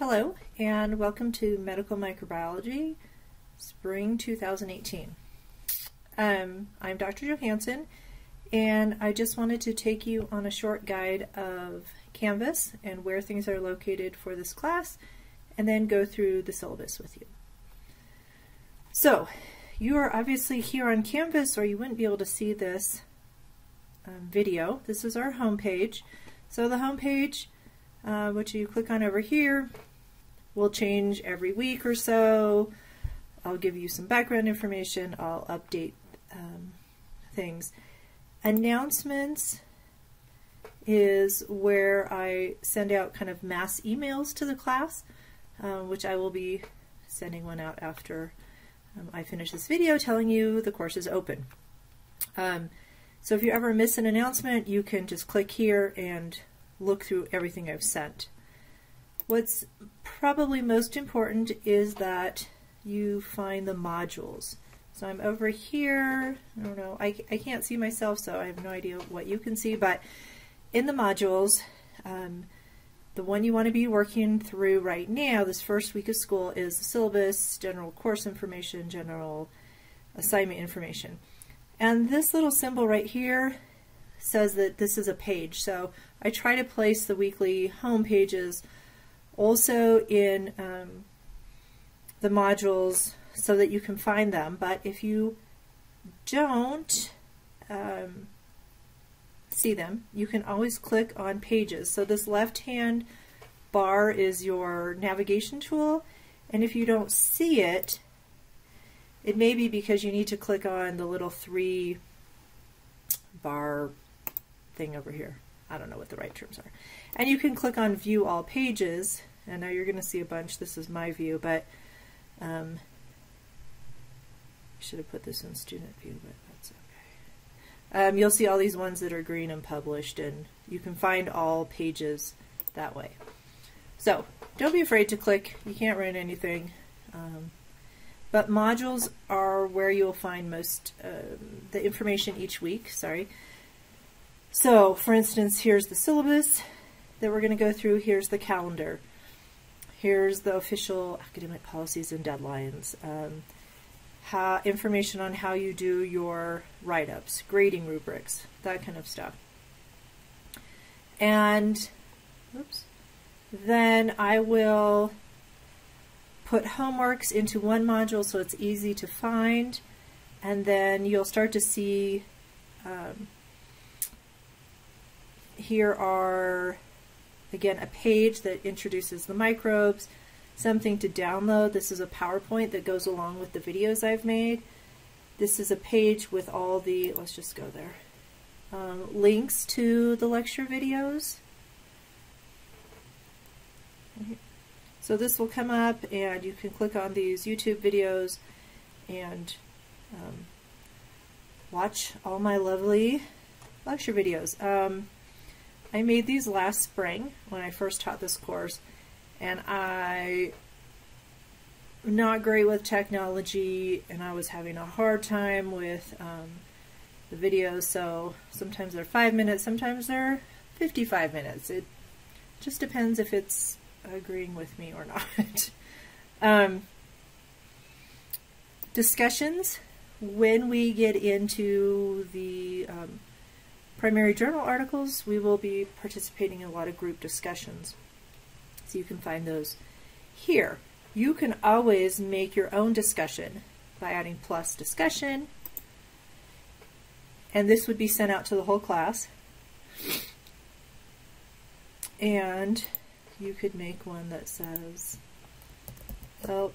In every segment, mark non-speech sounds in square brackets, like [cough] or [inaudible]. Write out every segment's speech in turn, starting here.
Hello and welcome to Medical Microbiology Spring 2018. Um, I'm Dr. Johansen and I just wanted to take you on a short guide of Canvas and where things are located for this class and then go through the syllabus with you. So you are obviously here on Canvas or you wouldn't be able to see this um, video. This is our homepage. So the homepage, uh, which you click on over here, will change every week or so. I'll give you some background information. I'll update um, things. Announcements is where I send out kind of mass emails to the class, um, which I will be sending one out after um, I finish this video telling you the course is open. Um, so if you ever miss an announcement, you can just click here and look through everything I've sent. What's probably most important is that you find the modules. So I'm over here, I don't know, I, I can't see myself so I have no idea what you can see, but in the modules, um, the one you want to be working through right now, this first week of school, is the syllabus, general course information, general assignment information. And this little symbol right here says that this is a page. So I try to place the weekly home pages also in um, the modules so that you can find them. But if you don't um, see them, you can always click on pages. So this left-hand bar is your navigation tool. And if you don't see it, it may be because you need to click on the little three bar thing over here. I don't know what the right terms are. And you can click on view all pages and now you're going to see a bunch. This is my view, but um, I should have put this in student view, but that's okay. Um, you'll see all these ones that are green and published and you can find all pages that way. So don't be afraid to click. You can't write anything. Um, but modules are where you'll find most uh, the information each week. Sorry. So, for instance, here's the syllabus that we're going to go through. Here's the calendar. Here's the official academic policies and deadlines. Um, how, information on how you do your write-ups, grading rubrics, that kind of stuff. And, oops, then I will put homeworks into one module so it's easy to find and then you'll start to see um, here are again a page that introduces the microbes something to download. This is a PowerPoint that goes along with the videos I've made. This is a page with all the let's just go there um, links to the lecture videos. So this will come up and you can click on these YouTube videos and um, watch all my lovely lecture videos. Um, I made these last spring when I first taught this course and I not great with technology and I was having a hard time with um, the videos so sometimes they're five minutes sometimes they're 55 minutes it just depends if it's agreeing with me or [laughs] not. um, discussions when we get into the um, primary journal articles, we will be participating in a lot of group discussions. So you can find those here. You can always make your own discussion by adding plus discussion, and this would be sent out to the whole class. And you could make one that says, help,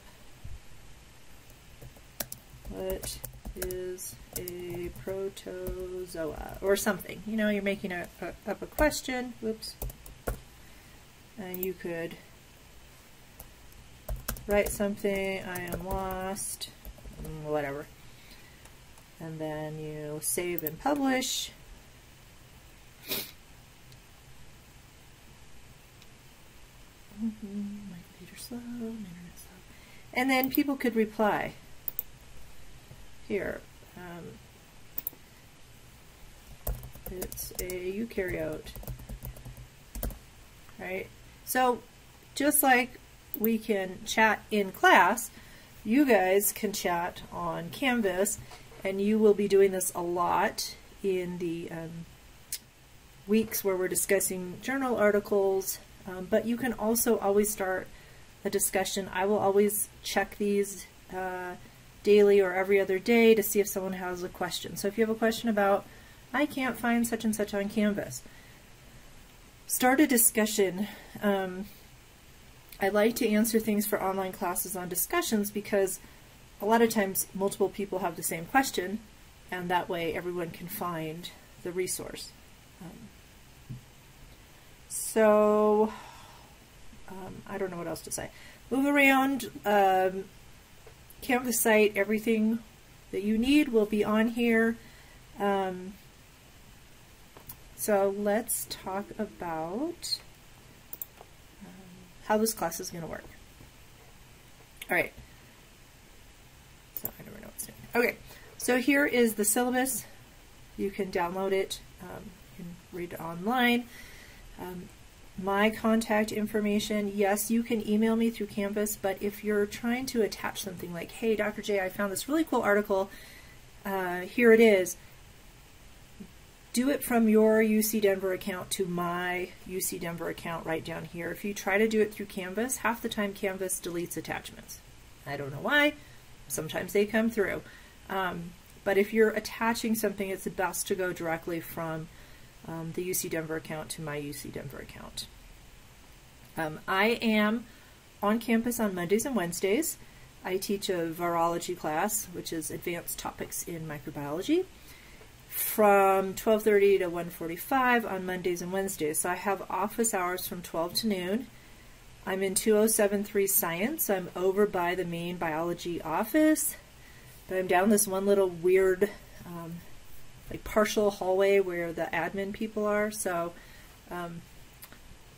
what is a protozoa, or something. You know, you're making a, a, up a question, whoops, and you could write something, I am lost, whatever. And then you save and publish. Mm -hmm. My computer's slow, my internet's slow. And then people could reply. Here, um, it's a eukaryote, right? So just like we can chat in class, you guys can chat on Canvas, and you will be doing this a lot in the um, weeks where we're discussing journal articles, um, but you can also always start a discussion. I will always check these uh, daily or every other day to see if someone has a question. So if you have a question about, I can't find such and such on Canvas, start a discussion. Um, I like to answer things for online classes on discussions because a lot of times multiple people have the same question and that way everyone can find the resource. Um, so um, I don't know what else to say. Move around um, Canvas site, everything that you need will be on here. Um, so let's talk about um, how this class is going to work. All right. So I never know what's doing. Okay. So here is the syllabus. You can download it um, can read it online. Um, my contact information, yes, you can email me through Canvas, but if you're trying to attach something like, hey, Dr. J, I found this really cool article, uh, here it is, do it from your UC Denver account to my UC Denver account right down here. If you try to do it through Canvas, half the time Canvas deletes attachments. I don't know why. Sometimes they come through. Um, but if you're attaching something, it's best to go directly from um, the UC Denver account to my UC Denver account. Um, I am on campus on Mondays and Wednesdays. I teach a virology class, which is advanced topics in microbiology, from 12.30 to 1.45 on Mondays and Wednesdays. So I have office hours from 12 to noon. I'm in 2073 Science. I'm over by the main biology office, but I'm down this one little weird um, like partial hallway where the admin people are. So um,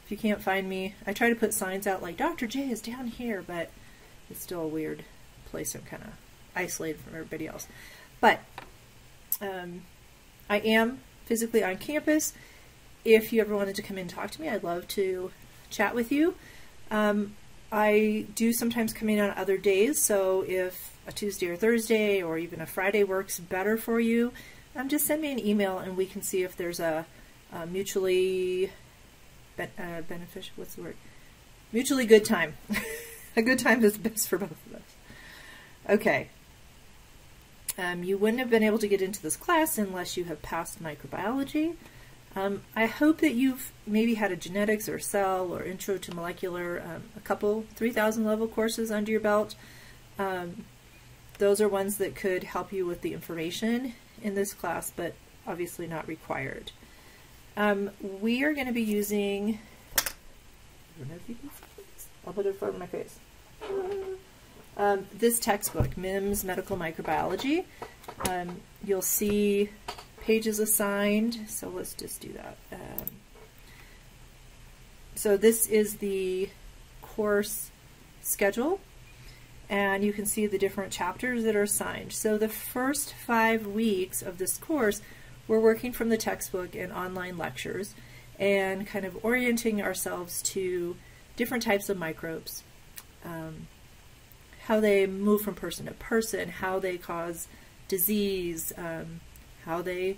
if you can't find me, I try to put signs out like Dr. J is down here, but it's still a weird place. I'm kind of isolated from everybody else. But um, I am physically on campus. If you ever wanted to come in and talk to me, I'd love to chat with you. Um, I do sometimes come in on other days, so if a Tuesday or Thursday or even a Friday works better for you, um, just send me an email and we can see if there's a, a mutually be uh, beneficial, what's the word? Mutually good time. [laughs] a good time is best for both of us. Okay. Um, you wouldn't have been able to get into this class unless you have passed microbiology. Um, I hope that you've maybe had a genetics or cell or intro to molecular, um, a couple 3000 level courses under your belt. Um, those are ones that could help you with the information in this class, but obviously not required. Um, we are going to be using, I don't know if you can see this. I'll put it in front of my face. Um, this textbook, MIMS Medical Microbiology. Um, you'll see pages assigned, so let's just do that. Um, so this is the course schedule and you can see the different chapters that are assigned. So the first five weeks of this course, we're working from the textbook and online lectures and kind of orienting ourselves to different types of microbes, um, how they move from person to person, how they cause disease, um, how they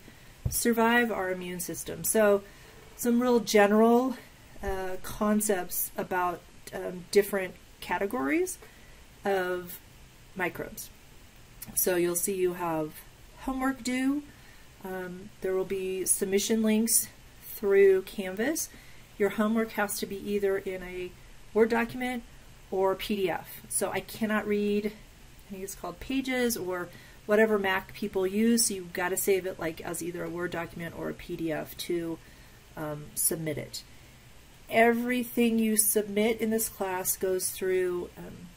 survive our immune system. So some real general uh, concepts about um, different categories of microbes. So you'll see you have homework due. Um, there will be submission links through Canvas. Your homework has to be either in a Word document or PDF. So I cannot read, I think it's called Pages or whatever Mac people use. So you've got to save it like as either a Word document or a PDF to um, submit it. Everything you submit in this class goes through um,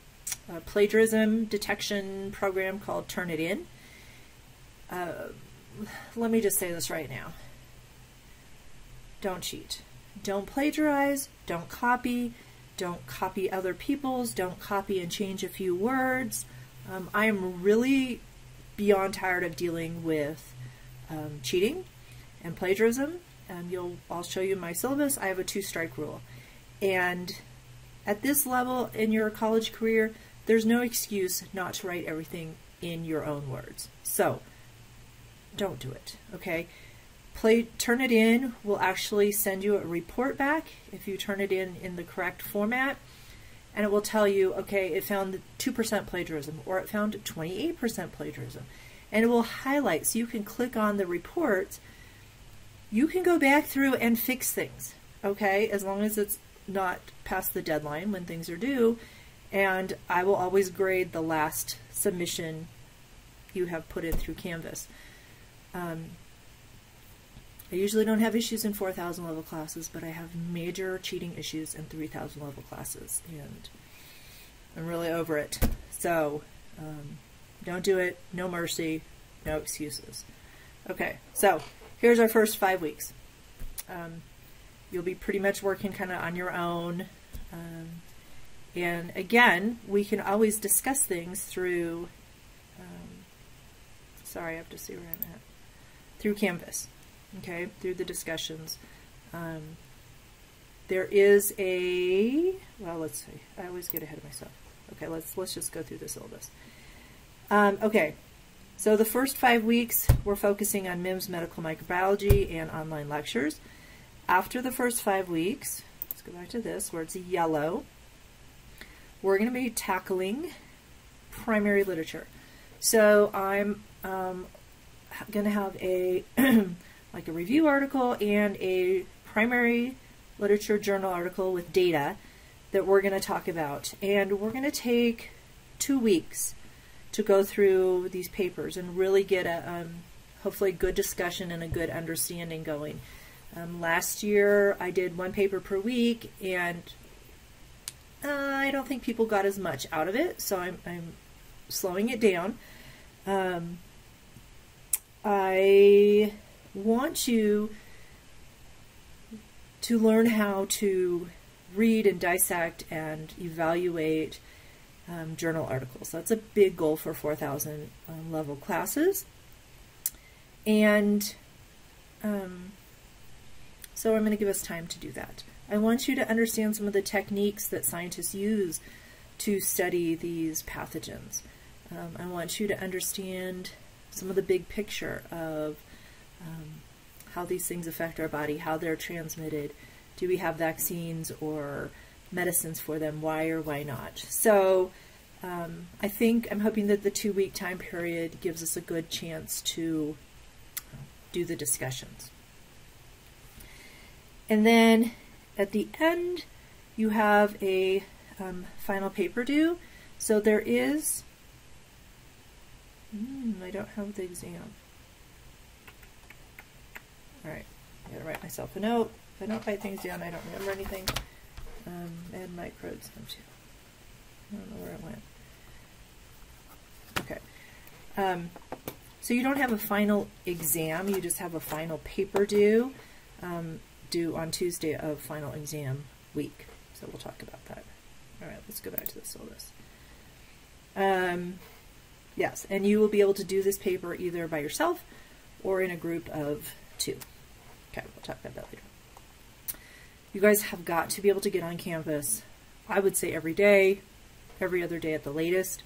a plagiarism detection program called Turnitin. Uh, let me just say this right now. Don't cheat. Don't plagiarize. Don't copy. Don't copy other people's. Don't copy and change a few words. Um, I am really beyond tired of dealing with um, cheating and plagiarism. Um, you'll, I'll show you my syllabus. I have a two-strike rule. And at this level in your college career, there's no excuse not to write everything in your own words. So, don't do it, okay? Play, turn it in. We'll actually send you a report back if you turn it in in the correct format. And it will tell you, okay, it found 2% plagiarism or it found 28% plagiarism. And it will highlight so you can click on the report. You can go back through and fix things, okay, as long as it's not past the deadline when things are due. And I will always grade the last submission you have put in through Canvas. Um, I usually don't have issues in 4,000 level classes, but I have major cheating issues in 3,000 level classes, and I'm really over it. So, um, don't do it. No mercy. No excuses. Okay, so here's our first five weeks. Um, you'll be pretty much working kind of on your own. Um, and again, we can always discuss things through, um, sorry, I have to see where I'm at, through Canvas okay, through the discussions. Um, there is a, well, let's see. I always get ahead of myself. Okay, let's, let's just go through the syllabus. Um, okay, so the first five weeks, we're focusing on MIMS medical microbiology and online lectures. After the first five weeks, let's go back to this, where it's yellow, we're going to be tackling primary literature. So I'm um, going to have a [clears throat] like a review article and a primary literature journal article with data that we're going to talk about. And we're going to take two weeks to go through these papers and really get a um, hopefully good discussion and a good understanding going. Um, last year I did one paper per week and uh, I don't think people got as much out of it, so I'm, I'm slowing it down. Um, I want you to learn how to read and dissect and evaluate um, journal articles. That's a big goal for 4,000 um, level classes. And um, so I'm going to give us time to do that. I want you to understand some of the techniques that scientists use to study these pathogens. Um, I want you to understand some of the big picture of um, how these things affect our body, how they're transmitted. Do we have vaccines or medicines for them? Why or why not? So um, I think I'm hoping that the two week time period gives us a good chance to do the discussions. And then at the end, you have a um, final paper due. So there is, mm, I don't have the exam. Alright, I gotta write myself a note. If I don't write things down, I don't remember anything. Um, add microbes. I don't know where it went. Okay. Um, so you don't have a final exam, you just have a final paper due, um, due on Tuesday of final exam week. So we'll talk about that. All right, let's go back to the syllabus. Um, yes, and you will be able to do this paper either by yourself or in a group of two. Okay, we'll talk about that later. You guys have got to be able to get on campus, I would say every day, every other day at the latest.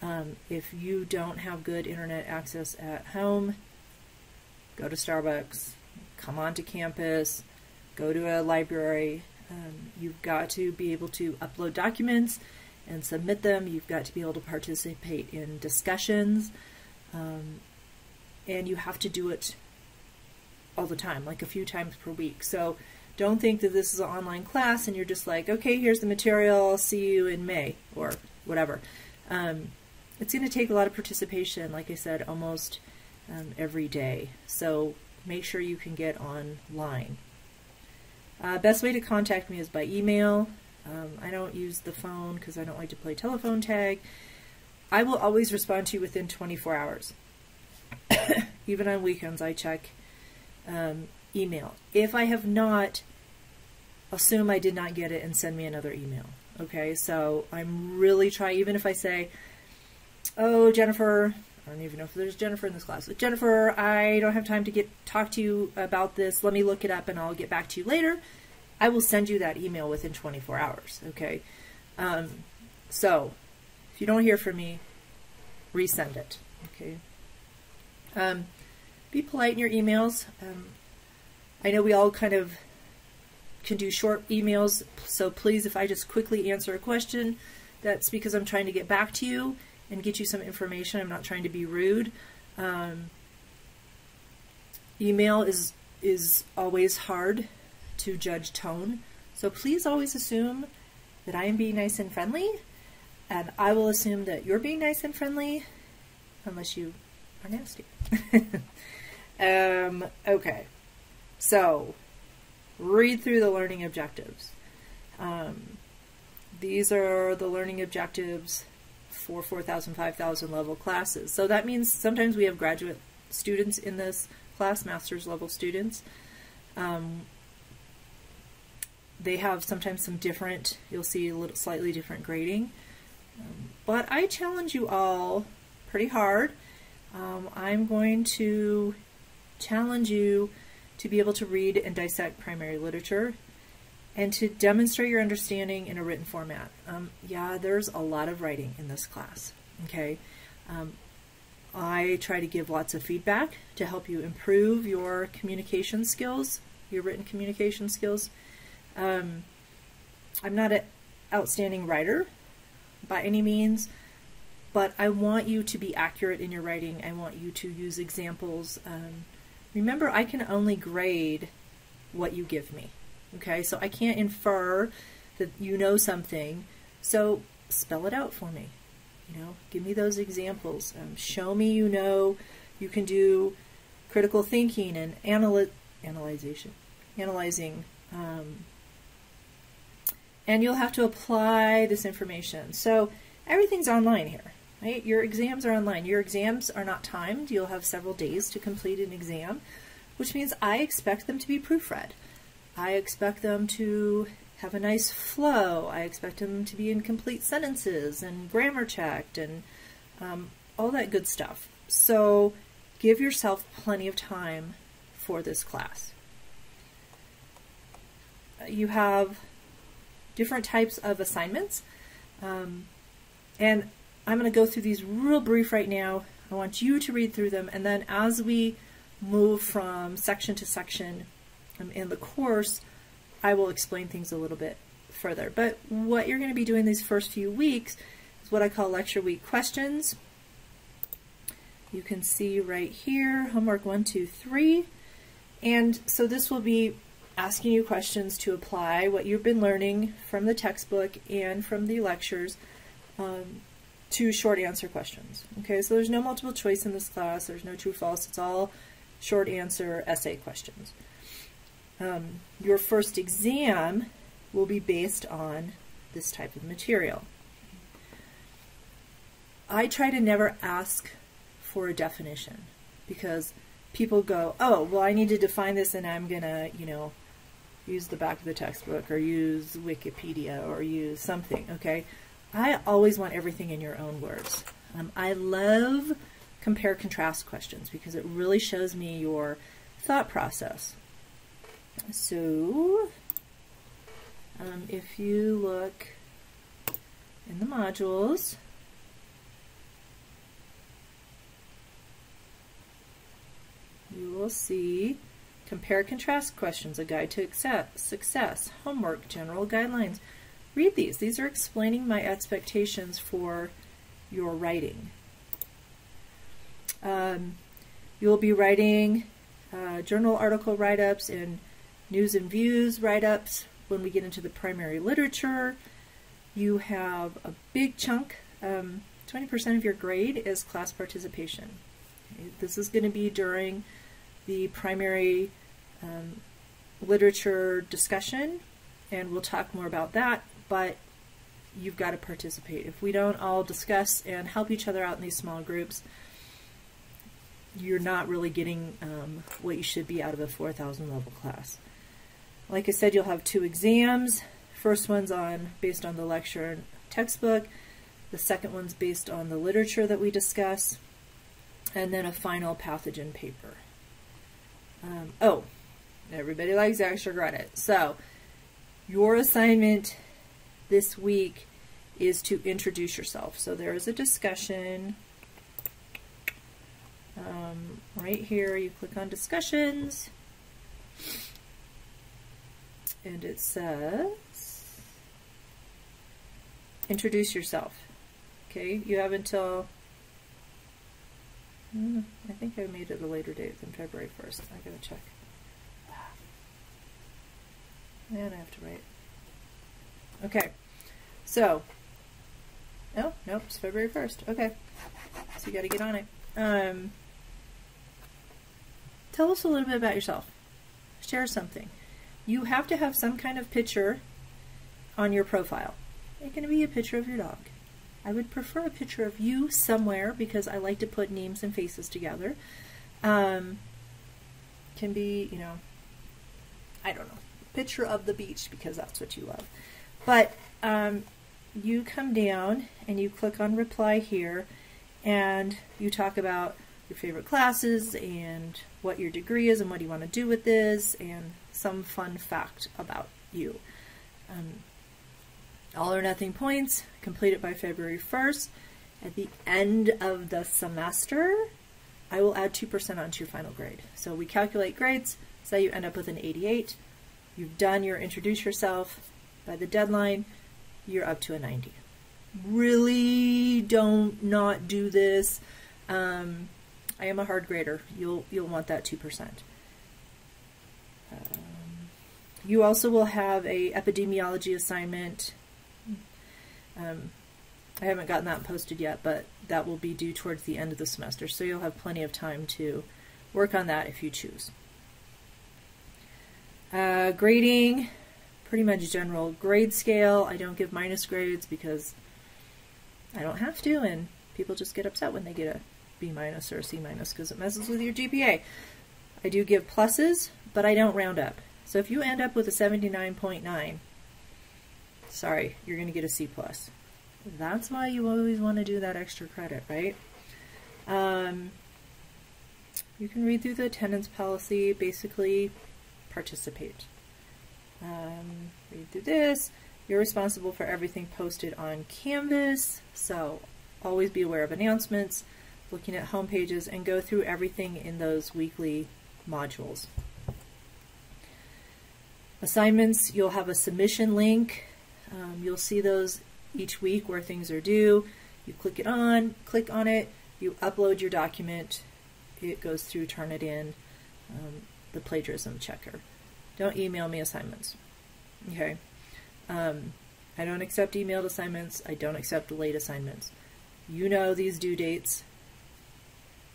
Um, if you don't have good internet access at home, go to Starbucks, come onto campus, go to a library. Um, you've got to be able to upload documents and submit them. You've got to be able to participate in discussions. Um, and you have to do it all the time, like a few times per week. So don't think that this is an online class and you're just like, okay, here's the material, I'll see you in May or whatever. Um, it's going to take a lot of participation, like I said, almost um, every day. So make sure you can get online. Uh, best way to contact me is by email. Um, I don't use the phone because I don't like to play telephone tag. I will always respond to you within 24 hours. [coughs] Even on weekends, I check um, email. If I have not, assume I did not get it and send me another email. Okay, so I'm really trying, even if I say, oh, Jennifer, I don't even know if there's Jennifer in this class. Jennifer, I don't have time to get talk to you about this. Let me look it up and I'll get back to you later. I will send you that email within 24 hours. Okay. Um, so if you don't hear from me, resend it. Okay. Um, be polite in your emails. Um, I know we all kind of can do short emails, so please, if I just quickly answer a question, that's because I'm trying to get back to you and get you some information. I'm not trying to be rude. Um, email is is always hard to judge tone, so please always assume that I am being nice and friendly, and I will assume that you're being nice and friendly, unless you are nasty. [laughs] um, okay, so read through the learning objectives. Um, these are the learning objectives for 4,000, 5,000 level classes. So that means sometimes we have graduate students in this class, master's level students. Um, they have sometimes some different, you'll see a little slightly different grading. Um, but I challenge you all pretty hard. Um, I'm going to challenge you to be able to read and dissect primary literature and to demonstrate your understanding in a written format. Um, yeah, there's a lot of writing in this class. Okay. Um, I try to give lots of feedback to help you improve your communication skills, your written communication skills. Um, I'm not an outstanding writer by any means, but I want you to be accurate in your writing. I want you to use examples. Um, remember, I can only grade what you give me. Okay, so I can't infer that you know something. So spell it out for me. You know, give me those examples. Um, show me you know you can do critical thinking and analy- analyzation, analyzing. Um, and you'll have to apply this information. So everything's online here. Right? Your exams are online. Your exams are not timed. You'll have several days to complete an exam, which means I expect them to be proofread. I expect them to have a nice flow. I expect them to be in complete sentences and grammar checked and um, all that good stuff. So give yourself plenty of time for this class. You have different types of assignments. Um, and I'm going to go through these real brief right now. I want you to read through them, and then as we move from section to section, in the course, I will explain things a little bit further. But what you're going to be doing these first few weeks is what I call lecture week questions. You can see right here, homework one, two, three. And so this will be asking you questions to apply what you've been learning from the textbook and from the lectures um, to short answer questions. Okay, so there's no multiple choice in this class, there's no true false, it's all short answer essay questions um, your first exam will be based on this type of material. I try to never ask for a definition because people go, oh, well, I need to define this and I'm going to, you know, use the back of the textbook or use Wikipedia or use something, okay? I always want everything in your own words. Um, I love compare contrast questions because it really shows me your thought process. So, um, if you look in the modules, you will see compare contrast questions, a guide to success, homework, general guidelines. Read these. These are explaining my expectations for your writing. Um, you'll be writing uh, journal article write-ups and news and views write-ups. When we get into the primary literature, you have a big chunk, 20% um, of your grade is class participation. This is going to be during the primary um, literature discussion, and we'll talk more about that, but you've got to participate. If we don't all discuss and help each other out in these small groups, you're not really getting um, what you should be out of a 4,000 level class. Like I said, you'll have two exams. First one's on based on the lecture and textbook. The second one's based on the literature that we discuss. And then a final pathogen paper. Um, oh, everybody likes extra credit. So your assignment this week is to introduce yourself. So there is a discussion. Um, right here, you click on discussions, and it says introduce yourself. Okay, you have until hmm, I think I made it a later date than February 1st. I gotta check. And I have to write. Okay, so, oh, nope, it's February 1st. Okay, so you gotta get on it. Um, tell us a little bit about yourself. Share something. You have to have some kind of picture on your profile. It can be a picture of your dog. I would prefer a picture of you somewhere because I like to put names and faces together. Um, can be, you know, I don't know, picture of the beach because that's what you love. But um, you come down and you click on reply here and you talk about your favorite classes and what your degree is and what you want to do with this and some fun fact about you. Um, all or nothing points, complete it by February 1st. At the end of the semester, I will add 2% onto your final grade. So we calculate grades, say you end up with an 88. You've done your introduce yourself. By the deadline, you're up to a 90. Really don't not do this. Um, I am a hard grader. You'll you'll want that 2%. Um, you also will have a epidemiology assignment um, I haven't gotten that posted yet, but that will be due towards the end of the semester, so you'll have plenty of time to work on that if you choose. Uh, grading, pretty much general grade scale. I don't give minus grades because I don't have to, and people just get upset when they get a B minus or a C minus because it messes with your GPA. I do give pluses, but I don't round up. So if you end up with a 79.9, sorry, you're going to get a C plus. That's why you always want to do that extra credit, right? Um, you can read through the attendance policy, basically participate. Um, read through this. You're responsible for everything posted on Canvas, so always be aware of announcements, looking at home pages, and go through everything in those weekly modules. Assignments, you'll have a submission link. Um, you'll see those each week where things are due. You click it on, click on it, you upload your document, it goes through Turnitin, um, the plagiarism checker. Don't email me assignments. Okay. Um, I don't accept emailed assignments. I don't accept late assignments. You know these due dates.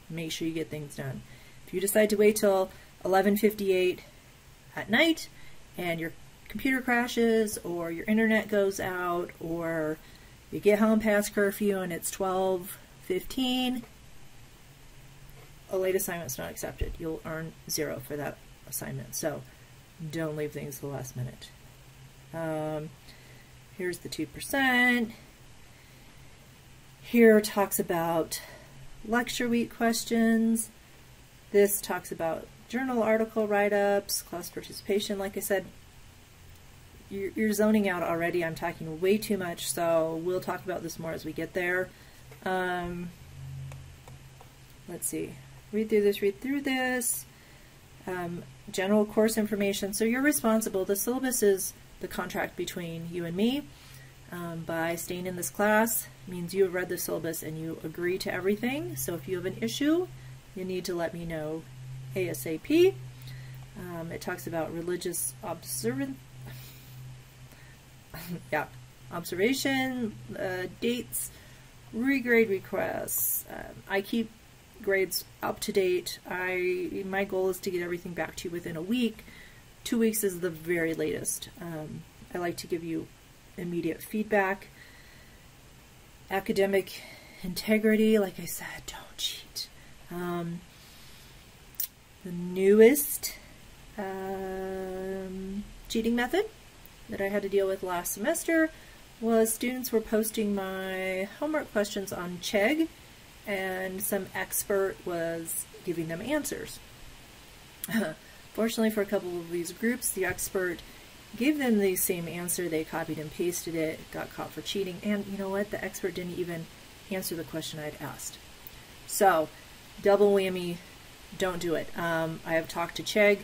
Make sure you get things done. If you decide to wait till 11:58 at night and your computer crashes or your internet goes out or you get home past curfew and it's 12:15 a late assignment's not accepted. You'll earn zero for that assignment. So don't leave things to the last minute. Um, here's the 2%. Here talks about lecture week questions. This talks about journal article write-ups, class participation. Like I said, you're, you're zoning out already. I'm talking way too much, so we'll talk about this more as we get there. Um, let's see. Read through this, read through this. Um, general course information. So you're responsible. The syllabus is the contract between you and me. Um, by staying in this class means you have read the syllabus and you agree to everything. So if you have an issue, you need to let me know ASAP. Um, it talks about religious observance [laughs] yeah, observation, uh, dates, regrade requests. Um, I keep grades up to date. I my goal is to get everything back to you within a week. Two weeks is the very latest. Um, I like to give you immediate feedback. Academic integrity, like I said, don't cheat. Um, the newest um, cheating method that I had to deal with last semester was students were posting my homework questions on Chegg and some expert was giving them answers. [laughs] Fortunately for a couple of these groups, the expert gave them the same answer. They copied and pasted it, got caught for cheating, and you know what? The expert didn't even answer the question I'd asked. So, double whammy, don't do it. Um, I have talked to Chegg.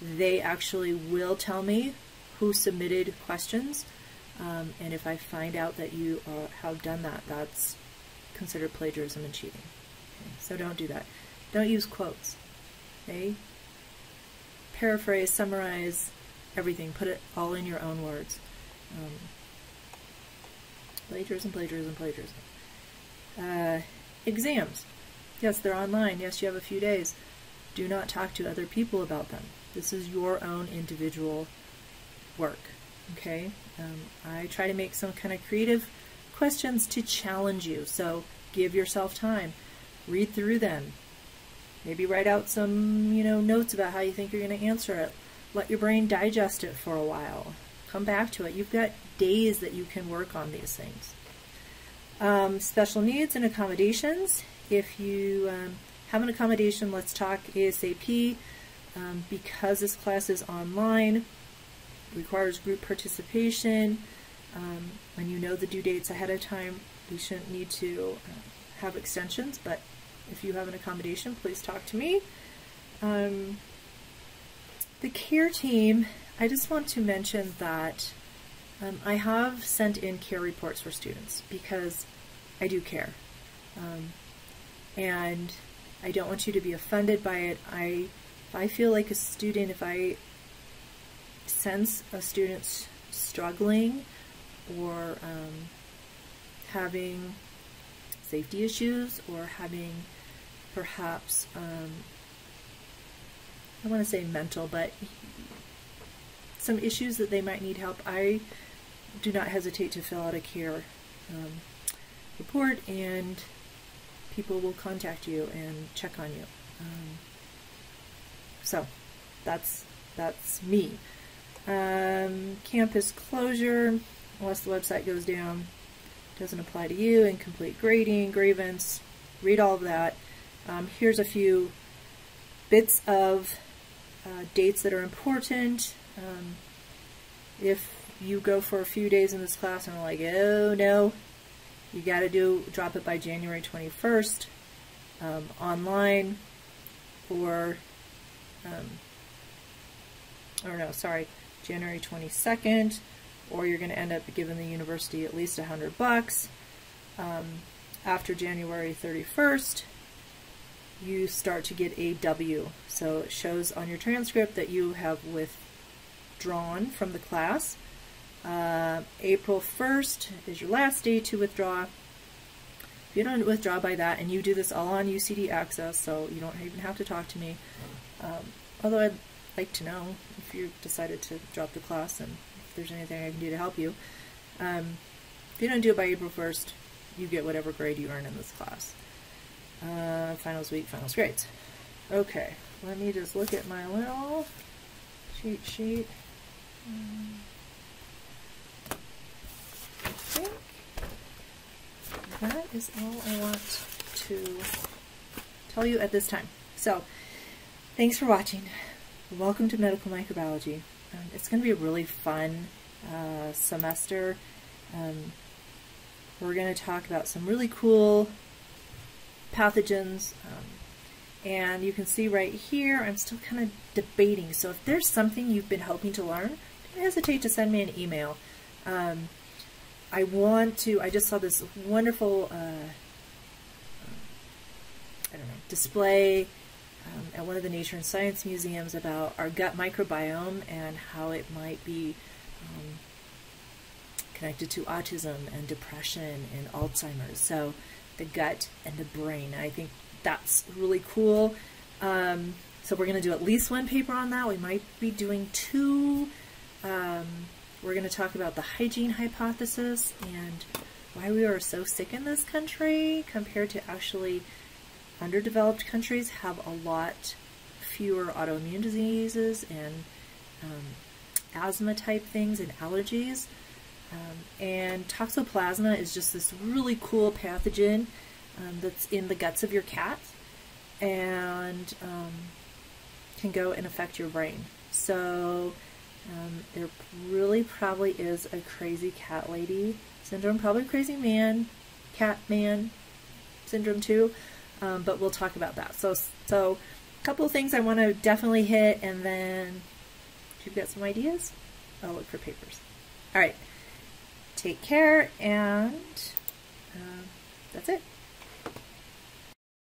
They actually will tell me who submitted questions, um, and if I find out that you uh, have done that, that's considered plagiarism and cheating. Okay? So don't do that. Don't use quotes. Okay? Paraphrase, summarize everything. Put it all in your own words. Um, plagiarism, plagiarism, plagiarism. Uh, exams. Yes, they're online. Yes, you have a few days. Do not talk to other people about them. This is your own individual work. Okay? Um, I try to make some kind of creative questions to challenge you. So give yourself time. Read through them. Maybe write out some, you know, notes about how you think you're going to answer it. Let your brain digest it for a while. Come back to it. You've got days that you can work on these things. Um, special needs and accommodations. If you um, have an accommodation, let's talk ASAP. Um, because this class is online, requires group participation. Um, when you know the due dates ahead of time, we shouldn't need to uh, have extensions, but if you have an accommodation, please talk to me. Um, the care team, I just want to mention that um, I have sent in care reports for students because I do care. And I don't want you to be offended by it. I, if I feel like a student, if I sense a student struggling or um, having safety issues or having perhaps, um, I want to say mental, but some issues that they might need help, I do not hesitate to fill out a care um, report and people will contact you and check on you. Um, so that's that's me. Um, campus closure, unless the website goes down, doesn't apply to you. Incomplete grading, grievance, read all of that. Um, here's a few bits of uh, dates that are important. Um, if you go for a few days in this class and are like, oh no, you got to do drop it by January 21st um, online or, um, or no, sorry, January 22nd, or you're going to end up giving the university at least a hundred bucks. Um, after January 31st, you start to get a W. So it shows on your transcript that you have withdrawn from the class. Uh, April 1st is your last day to withdraw. If you don't withdraw by that, and you do this all on UCD Access, so you don't even have to talk to me. Um, although I'd like to know if you decided to drop the class and if there's anything I can do to help you. Um, if you don't do it by April 1st, you get whatever grade you earn in this class. Uh, finals week, finals grades. Okay, let me just look at my little cheat sheet. Um, think that is all I want to tell you at this time. So, thanks for watching. Welcome to Medical Microbiology. Um, it's going to be a really fun uh, semester. Um, we're going to talk about some really cool pathogens. Um, and you can see right here, I'm still kind of debating. So if there's something you've been hoping to learn, don't hesitate to send me an email. Um, I want to, I just saw this wonderful, uh, I don't know, display um, at one of the Nature and Science museums about our gut microbiome and how it might be um, connected to autism and depression and Alzheimer's. So the gut and the brain. I think that's really cool. Um, so we're going to do at least one paper on that. We might be doing two. Um, we're going to talk about the hygiene hypothesis and why we are so sick in this country compared to actually underdeveloped countries have a lot fewer autoimmune diseases and um, asthma type things and allergies. Um, and toxoplasma is just this really cool pathogen um, that's in the guts of your cat and um, can go and affect your brain. So Um, there really probably is a crazy cat lady syndrome, probably crazy man, cat man syndrome too. Um, but we'll talk about that. So, so a couple of things I want to definitely hit, and then if you've got some ideas, I'll look for papers. All right, take care, and uh, that's it.